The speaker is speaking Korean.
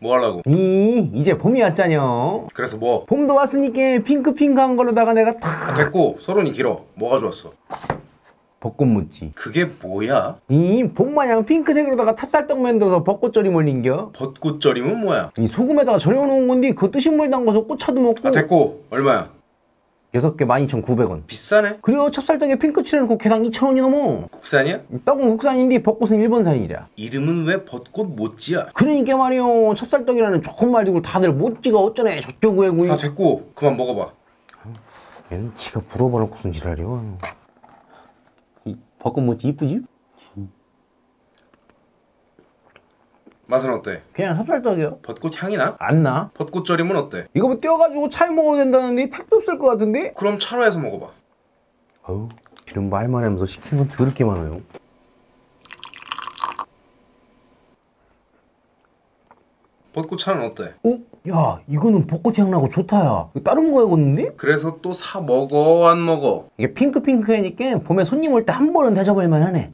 뭐 하려고? 이 이제 봄이 왔잖여 그래서 뭐? 봄도 왔으니까 핑크핑크한 걸로다가 내가 탁 아, 됐고 서론이 길어. 뭐가 좋았어? 벚꽃 묻지 그게 뭐야? 이 봄마냥 핑크색으로다가 탑살떡 만들어서 벚꽃절임 올린겨 벚꽃 절임은 뭐야? 이 소금에다가 절여놓은 건데 그것도 식물 담가서 꽃차도 먹고 아 됐고 얼마야? 여섯 개 12,900원 비싸네? 그리고 찹쌀떡에 핑크 칠해놓고 개당 2,000원이 넘어 국산이야? 떡은 국산인데 벚꽃은 일본산이랴 이름은 왜 벚꽃 모찌야? 그러니까 말이요 찹쌀떡이라는 좋은 말 듣고 다들 못지가 어쩌네 저쩌고 해고 아 됐고 그만 먹어봐. 얘는 지가 물어봐놓고 순 지랄이야 이 벚꽃 못지 이쁘지? 맛은 어때? 그냥 찹쌀떡이요 벚꽃 향이 나? 안 나? 벚꽃 절임은 어때? 이거 뭐 떼어가지고 차에 먹어야 된다는데 택도 없을 것 같은데? 그럼 차로 해서 먹어봐. 어우 기름 말만 하면서 시킨 건 더럽게 많아요 벚꽃 차는 어때? 어? 야 이거는 벚꽃 향 나고 좋다야 이거 따로 먹어야겠는데? 그래서 또 사 먹어 안 먹어? 이게 핑크핑크하니까 봄에 손님 올 때 한 번은 대접할 만하네